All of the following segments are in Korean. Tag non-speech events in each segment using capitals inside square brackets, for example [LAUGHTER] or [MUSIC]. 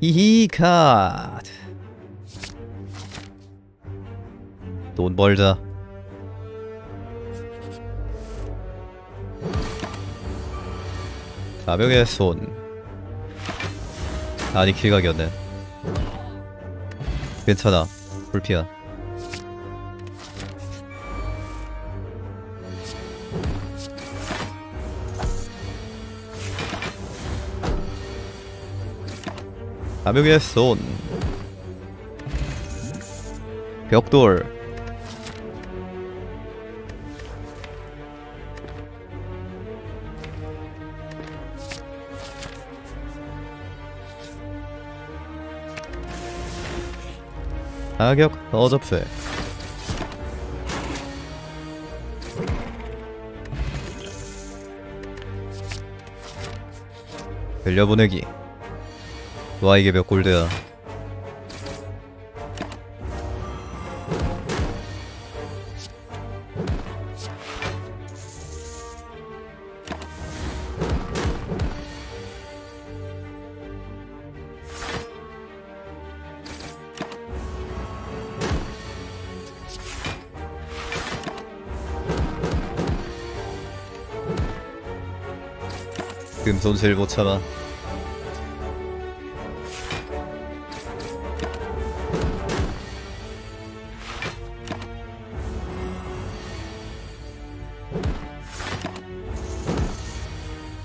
히히 카드 돈 벌자 가벽의 손. 아니 킬각이었네. 괜찮아. 불피야 가벽의 손. 벽돌. 가격 어접세 돌려보내기 와 이게 몇 골드야. 금손실 못 참아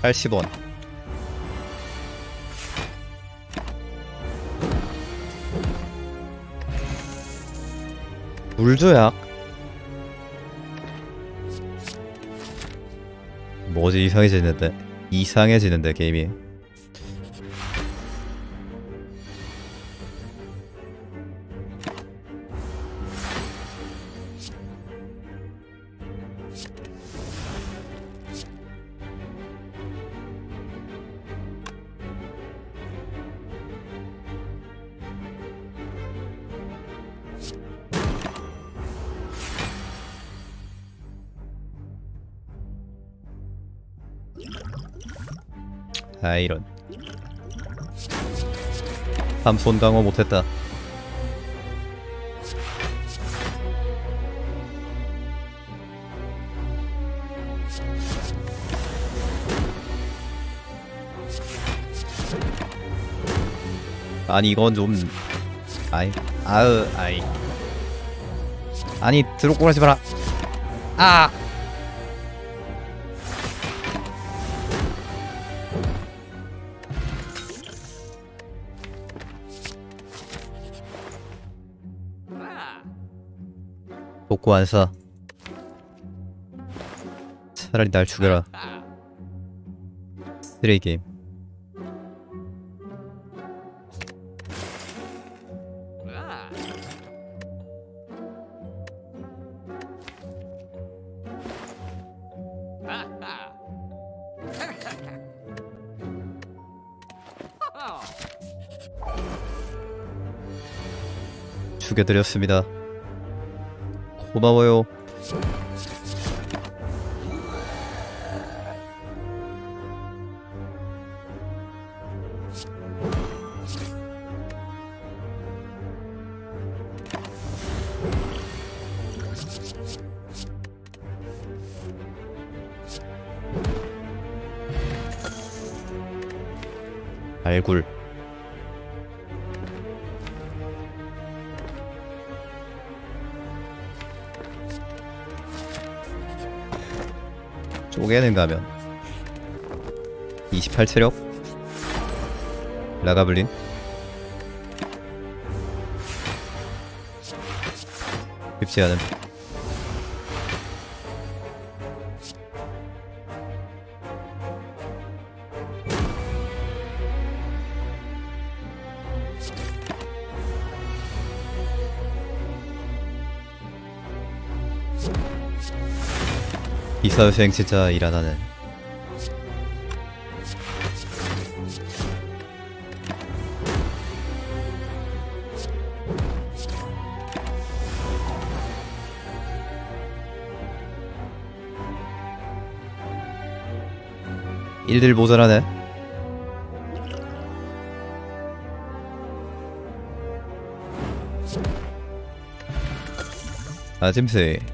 팔십 원. 물조약. 뭐지? 이상해지는데. 이상해지는데 게임이 아 이런. 함손 강호 못했다. 아니 이건 좀 아이 아으 아이. 아니 드롭고 하지 마라. 아 복구 안사 차라리 날 죽여라. 쓰레기 죽여드렸습니다 고마워요. 발굴 쪼개는 가면 28 체력 라가블린 쉽지 않은 사회생 진짜 일안 하네 일들 모자라네. 아짐새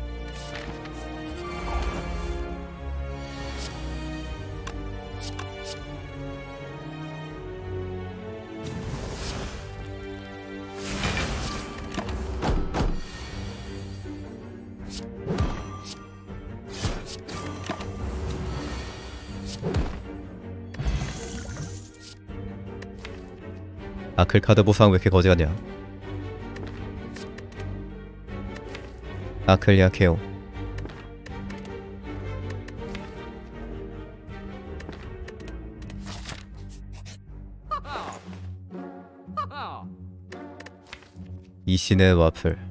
아클 카드 보상 왜 이렇게 거지 같냐? 아클 약해요 이신의 와플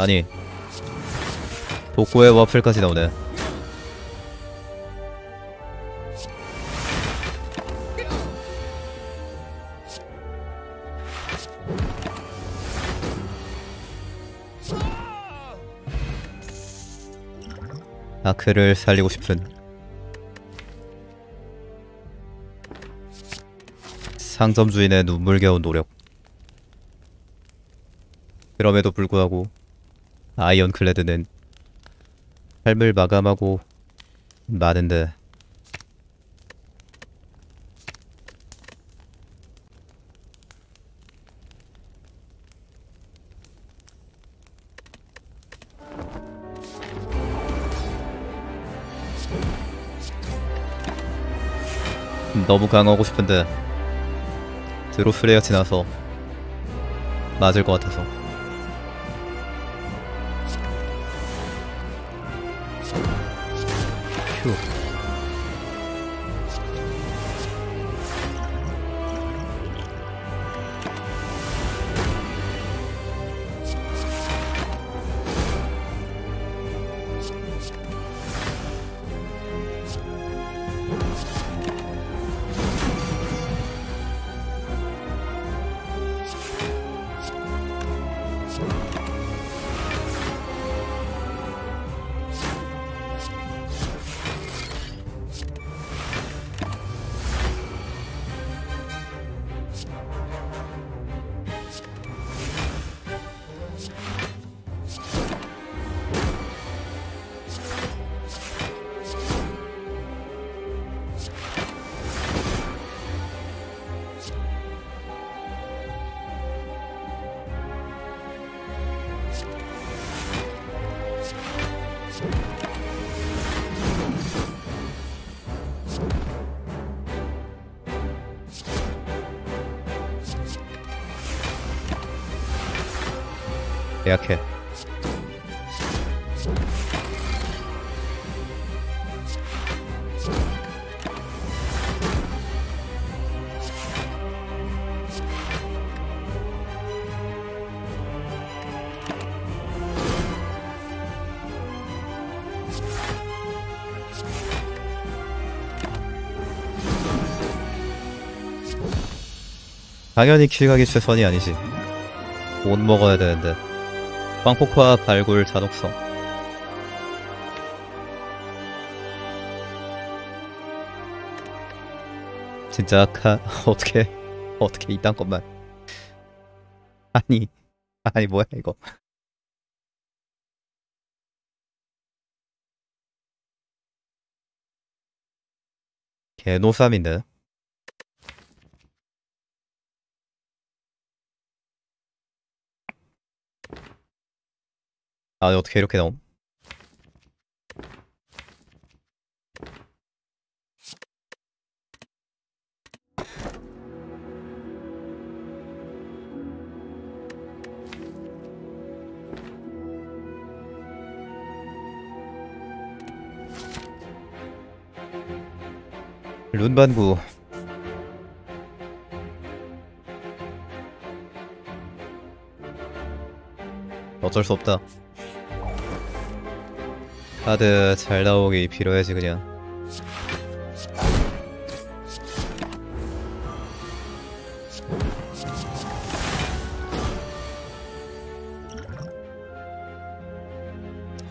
아니 독고의 와플까지 나오네. 아크를 살리고 싶은 상점 주인의 눈물겨운 노력. 그럼에도 불구하고 아이언클레드는 삶을 마감하고 마는데 너무 강하고 싶은데 드로스레가 지나서 맞을 것 같아서 예약해. 당연히 킬각이 최선이 아니지. 못 먹어야 되는데 빵포크와 발굴 잔혹성. 진짜 카 [LAUGHS] 어떻게 어떻게 이딴 것만. 아니 아니 뭐야 이거. 개노삼인데 아 어떻게 이렇게 나옴? 룬반구 어쩔 수 없다 카드 잘 나오기 필요해지 그냥.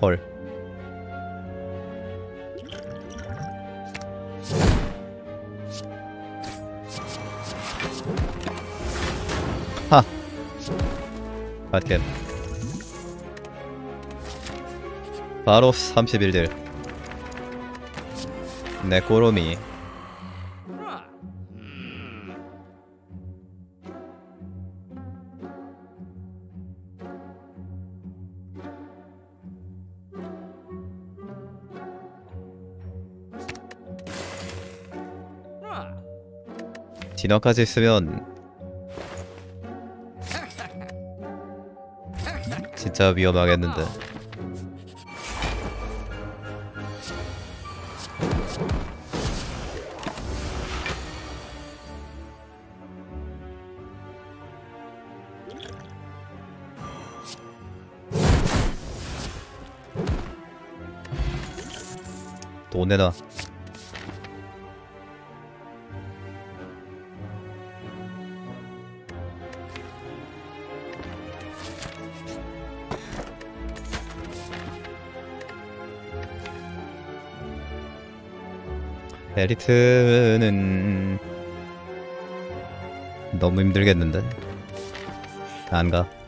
헐. 하. 갓겜 바로 31딜. 내 꼬로미. 진화까지 쓰면 진짜 위험하겠는데 또 내놔 에리트는 너무 힘들겠는데 안 가.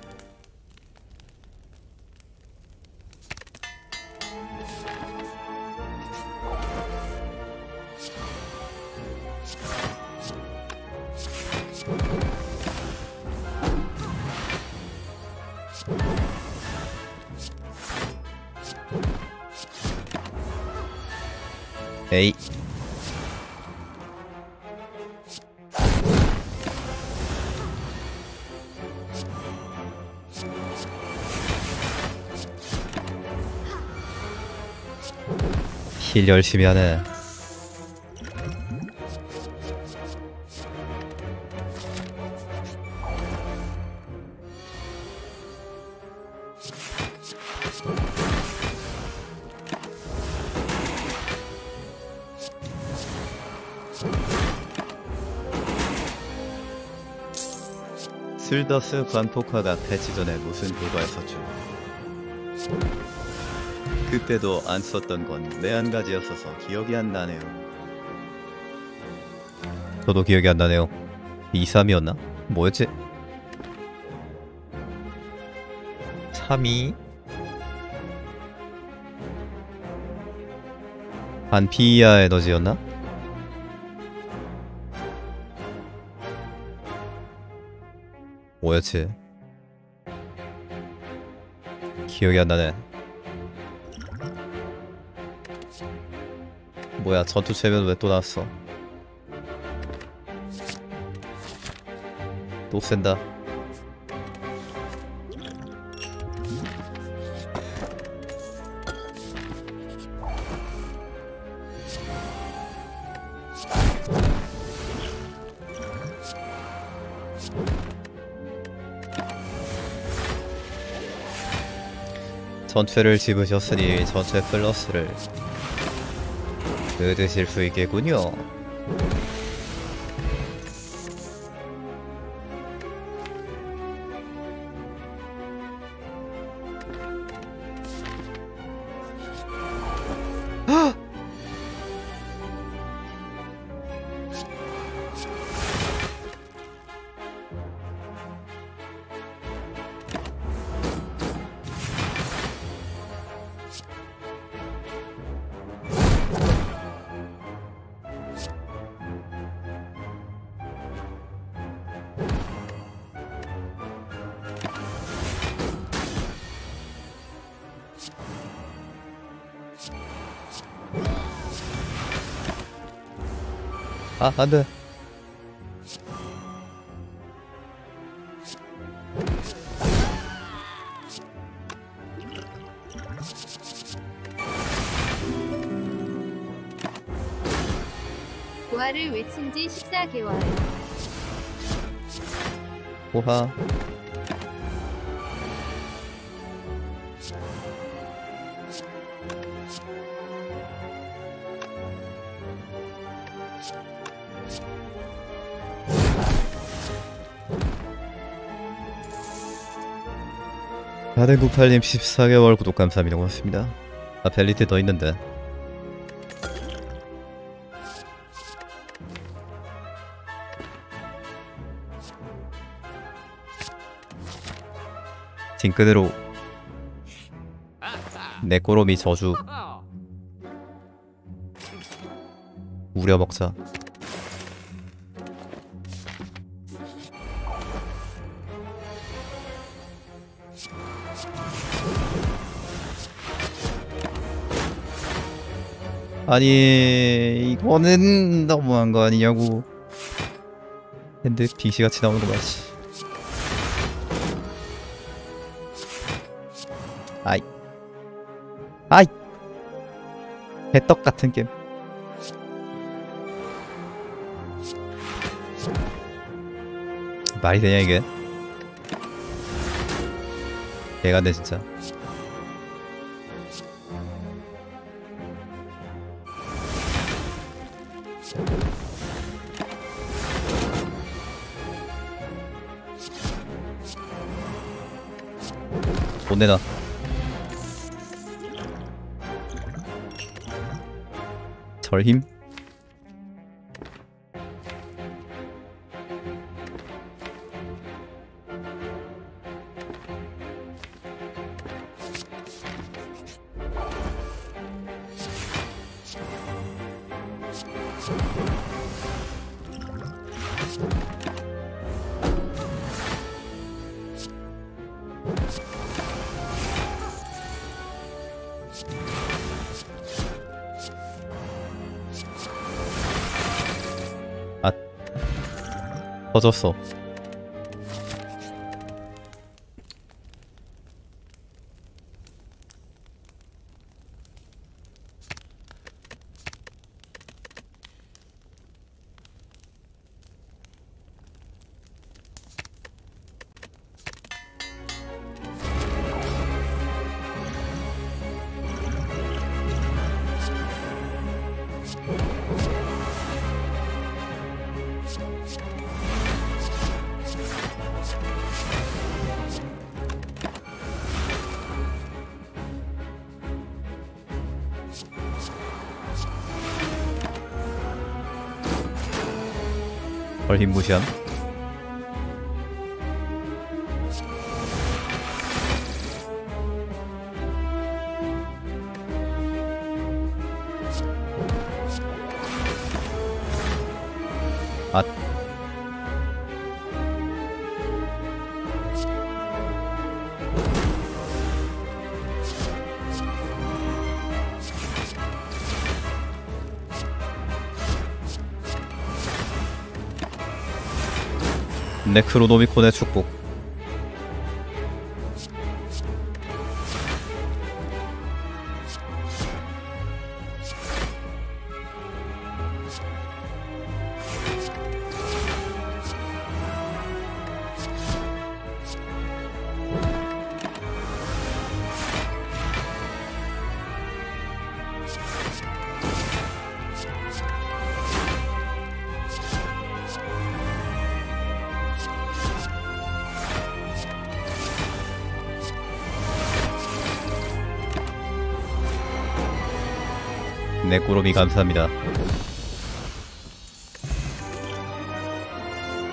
힐 열심히 하네 슬더스 관폭화가 패치 전에 무슨 교과였었죠 그때도 안 썼던 건 내 한 가지였어서 기억이 안 나네요. 저도 기억이 안 나네요. 2, 3이었나? 뭐였지? 3이 반피이아 에너지였나? 뭐였지? 기억이 안 나네. 뭐야 전투 체면 왜 또 나왔어? 또 센다. 전투를 집으셨으니 전투 플러스를 얻으실 수 있겠군요. 아, 안 돼. 고아를 외친 지 14개월. 호하. 가든구팔님 14개월 구독 감사합니다. 고맙습니다. 아 벨리트 더 있는데. 징크대로 내 꼬롬이 저주. 우려먹자 아니 이거는 너무한 거 아니냐고. 핸드 빙시같이 나오는 거 맞지? 아이. 아이. 개떡 같은 게임. 말이 되냐 이게? 개가네 진짜 못 내놔. 절힘 터졌어 절힘 무시함 네크로노미콘의 축복 네꾸로미 감사합니다.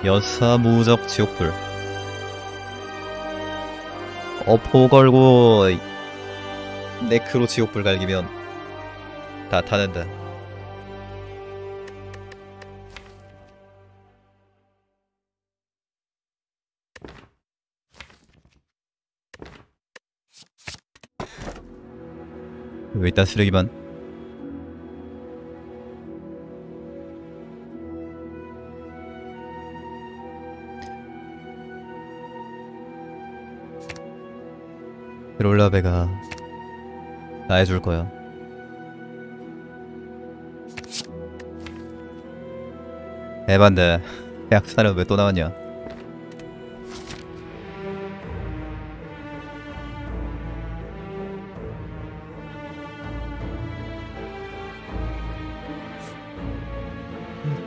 여사무적 지옥불. 어포 걸고 네크로 지옥불 갈기면 다 타는다 왜 이딴 쓰레기만 롤라베가 다 해줄 거야. 에반데 약사는 왜 또 나왔냐?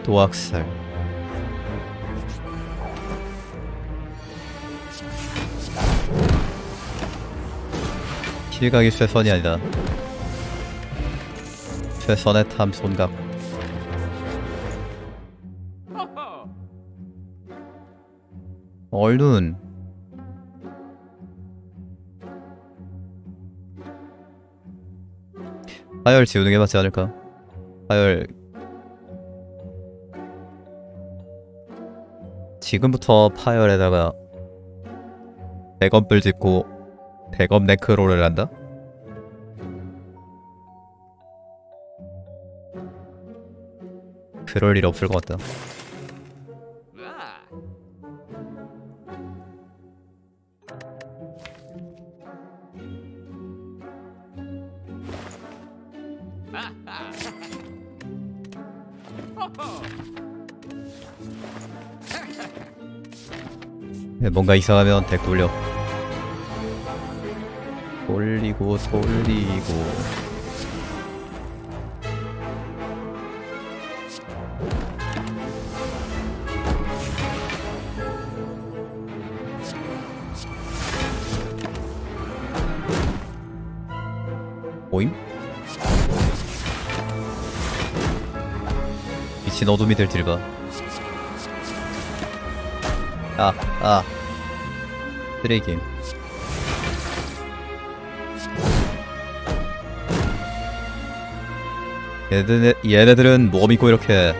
도학살 시각이 최선이 아니다. 최선의 탐 손각. 얼른. 하열 지우는 게 맞지 않을까? 하열 지금부터 파열에다가 백업을 짓고 백업 네크로를 한다? 그럴 일 없을 것 같다. 네, 뭔가 이상하면 덱 돌려. 돌리고 돌리고. 오임? 미친 어둠이들 딜봐. 아, 아. 쓰레기 게임. 얘네, 얘네들은 뭐 믿고 이렇게.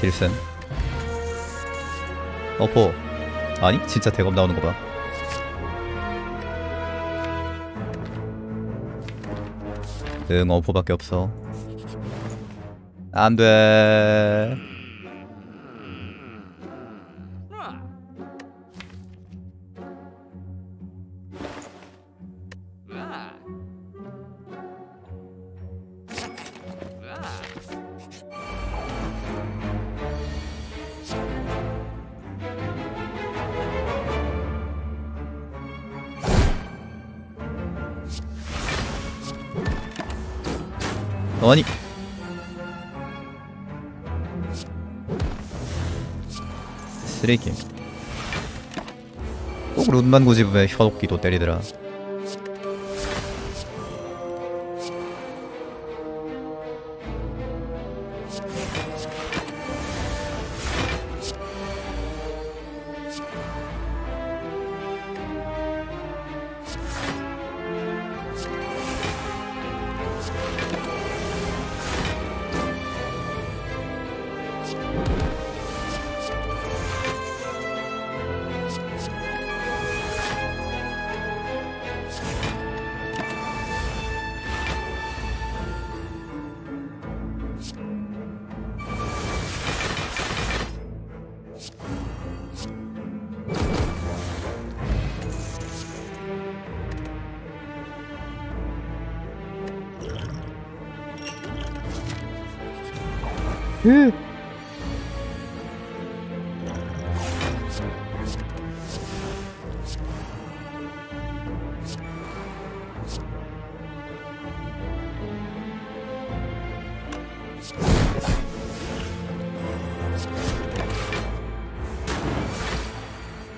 딜센 어포. 아니 진짜 대검 나오는 거봐. 응 어포밖에 없어. 안돼 아니. 쓰레기. 꼭 룬만 고집으면 혀독기도 때리더라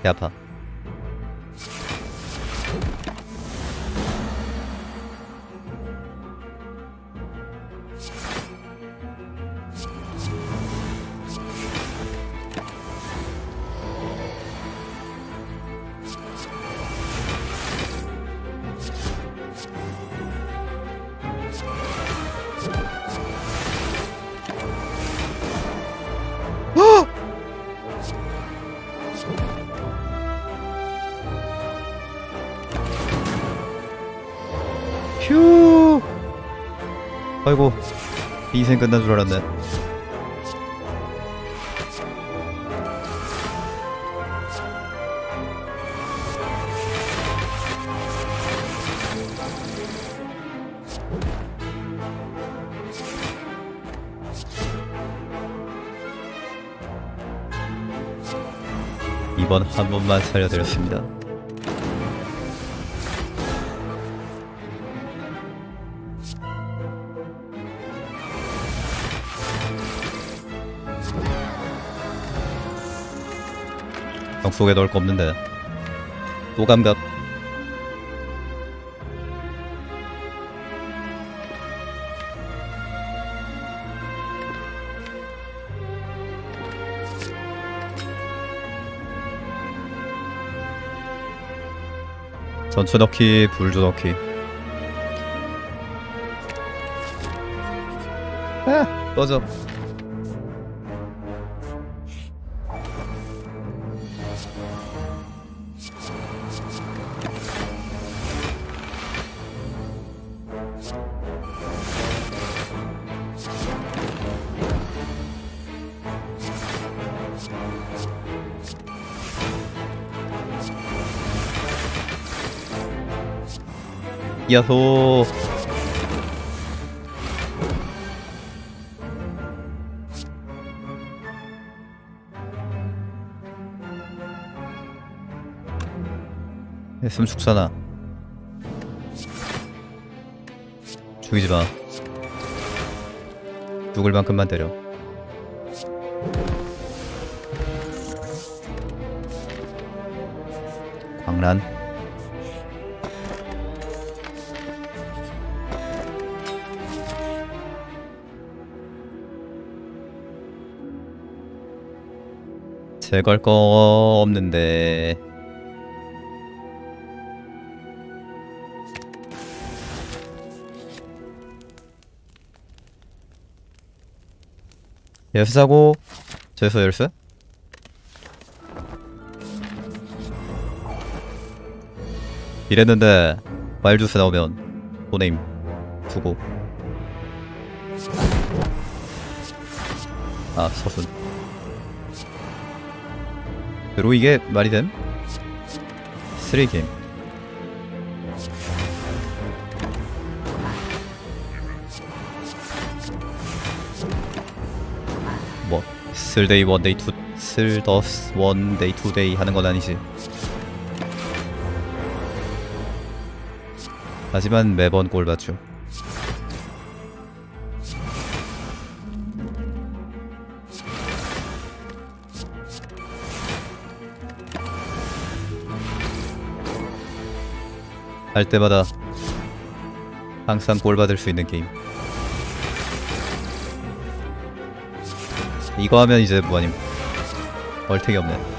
배아 인생 끝난 줄 알았네. 이번 한 번만 살려드렸습니다 벽 속에 넣을 거 없는데. 노감각 전투 넣기 불주 넣기 아 꺼져 야호 했으면 죽잖아 죽이지 마. 죽을 만큼만 때려. 광란 제걸 거 없는데. 열쇠 사고 저에서 열쇠? 이랬는데 말주스 나오면 도네임 두고. 아 서순 그리고 이게 말이 됨? 쓰레기 게임. 뭐 쓸데이 원데이 투 쓸더스 원데이 투데이 하는 건 아니지. 하지만 매번 골 맞춤 할 때마다 항상 골 받을 수 있는 게임. 이거 하면 이제 뭐아님 얼탱이 없네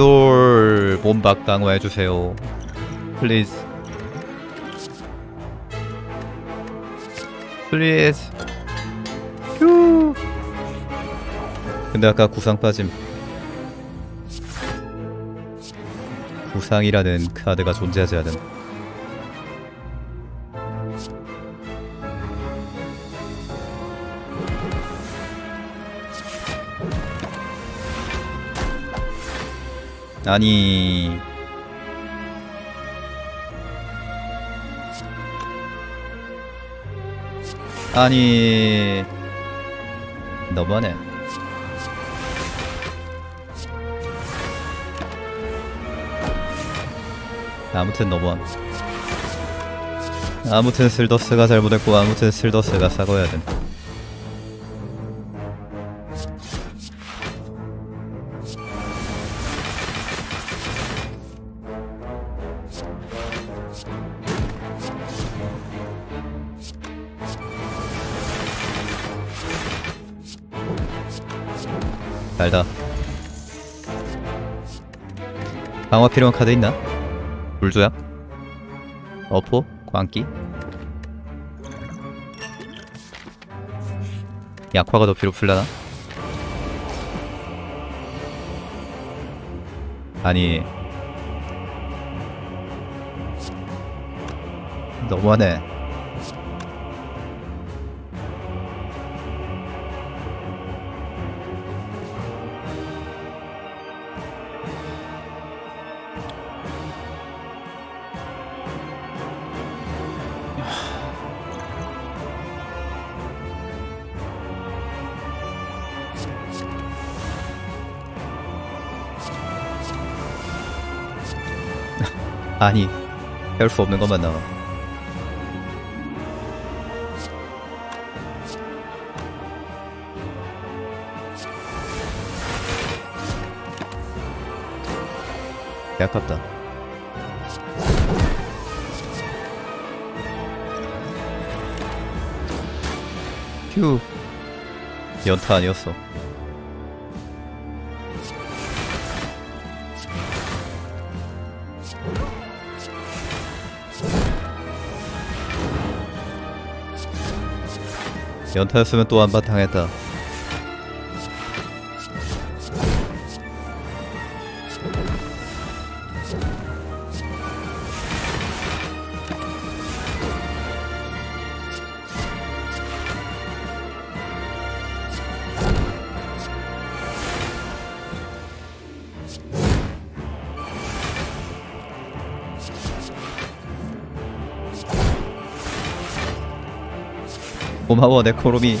돌 몸박 강화해주세요. 플리즈 플리즈 휴 근데 아까 구상 빠짐. 구상이라는 카드가 존재하지 않은 아니. 아니. 너무하네. 아무튼 너무한 아무튼 슬더스가 잘못했고 아무튼 슬더스가 사과해야 됨 달다 강화 필요한 카드 있나? 불조약? 어포? 광기? 약화가 더 필요 풀라나? 아니 너무하네 아니 할수 없는 것만 나와. 개 아깝다. 휴 연타 아니었어 연타였으면 또 한바탕 했다 고마워 내 코롬이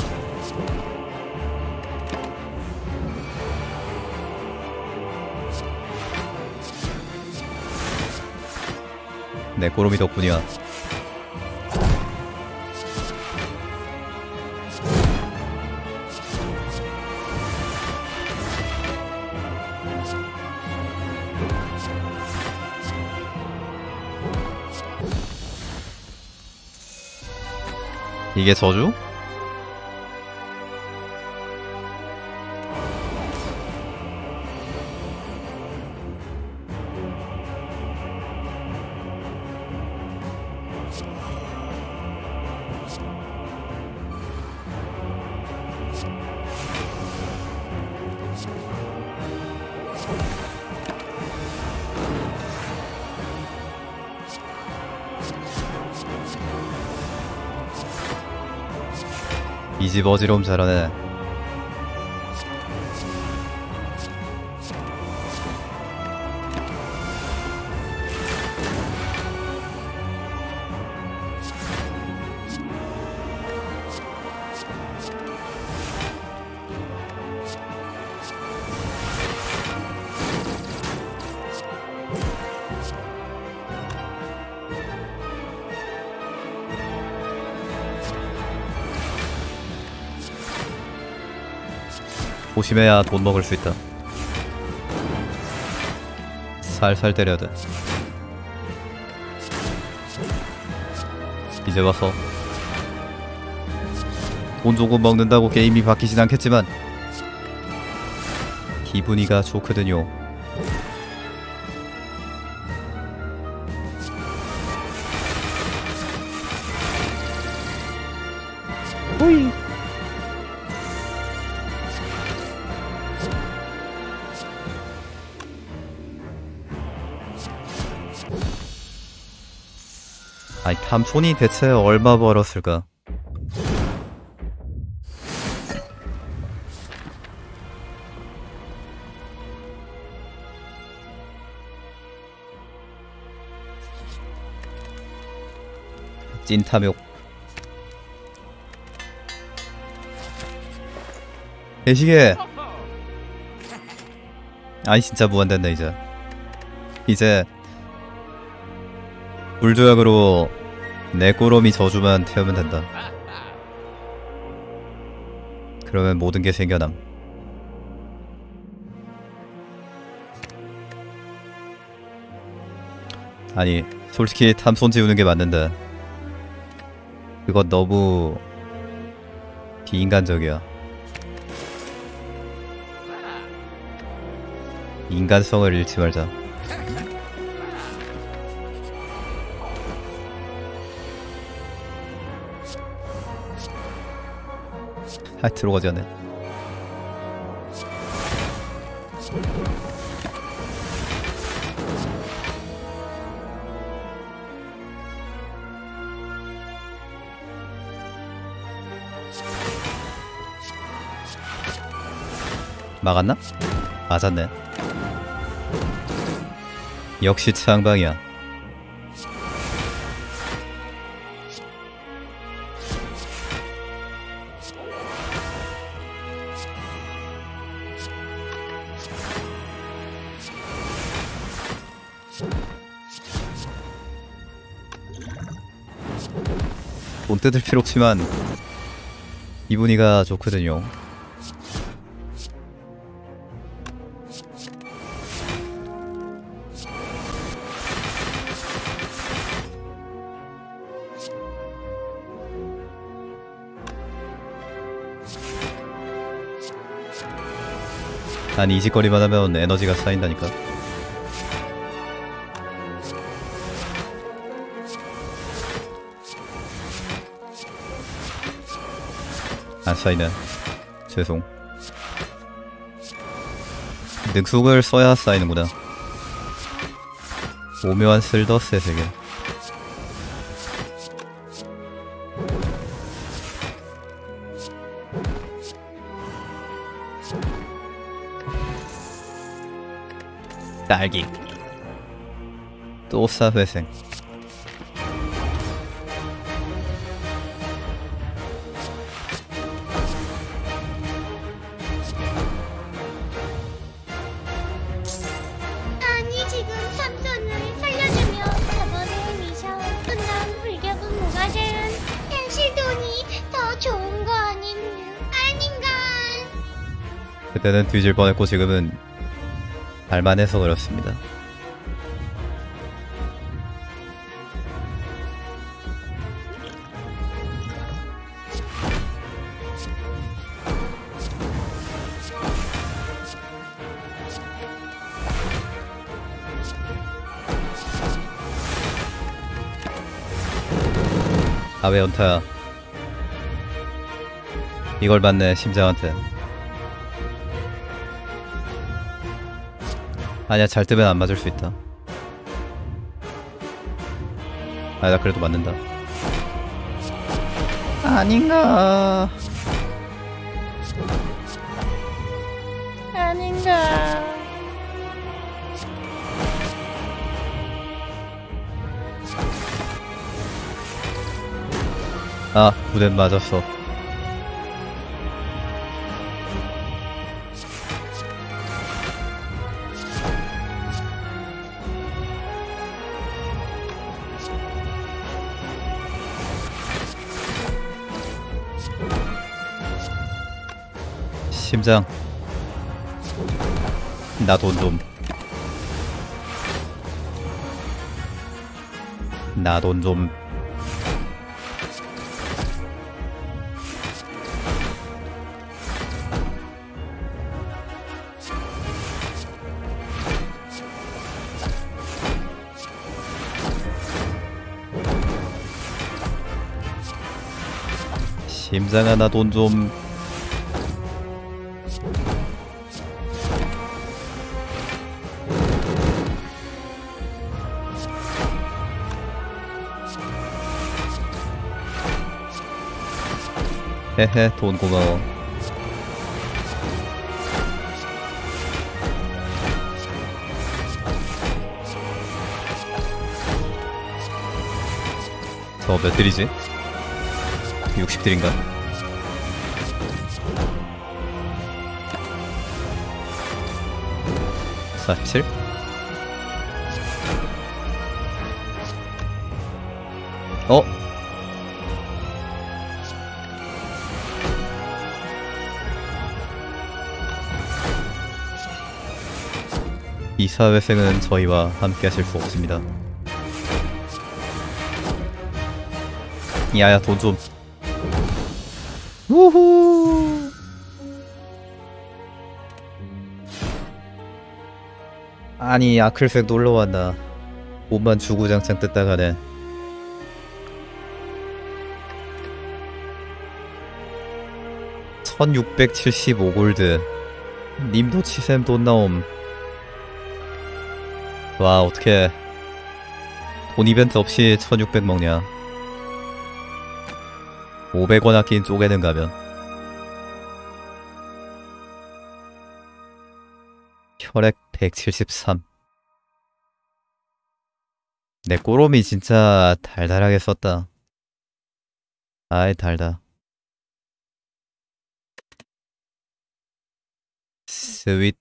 내 꼬롬이 덕분이야 이게 저주? 집 어지러움 잘하네 조심해야 돈 먹을 수 있다. 살살 때려야 돼. 이제 와서 돈 조금 먹는다고 게임이 바뀌진 않겠지만 기분이가 좋거든요 탐손이 대체 얼마 벌었을까? 찐탐욕. 대시계 아니 진짜 무한된다 이제. 이제. 불조약으로 내 꼬롬이 저주만 태우면 된다. 그러면 모든 게 생겨남. 아니, 솔직히 탐손 지우는 게 맞는데. 그건 너무 비인간적이야. 인간성을 잃지 말자. 아 들어가지 않네. 막았나? 맞았네. 역시 창방이야 돈 뜯을 필요 없지만 이분이가 좋거든요. 아니 이 짓거리만 하면 에너지가 쌓인다니까. 안 쌓이네. 죄송. 능숙을 써야 쌓이는구나. 오묘한 쓸더스의 세계. 딸기. 또싸 회생. 그때는 뒤질 뻔했고 지금은 발만 해서 그렇습니다. 아왜 연타야 이걸 받네 심장한테 아니야 잘 뜨면 안 맞을 수 있다. 아나 그래도 맞는다. 아닌가. 아닌가. 아 부대 맞았어 심장. 나 돈 좀. 나 돈 좀. 심장아 나 돈 좀 헤헤 돈 고마워 저몇 들이지? 60들인가? 사십칠? 어? 이사회생은 저희와 함께 하실 수 없습니다. 야야 돈 좀. 우후. 아니 아클색 놀러 왔나. 옷만 주구장창 뜯다 가네. (1675골드) 님도 치셈 돈 나옴 와 어떻게 돈 이벤트 없이 1600 먹냐. 500원 아낀 쪼개는 가면. 혈액 173 내 꼬롬이 진짜 달달하게 썼다. 아이 달다. 스윗북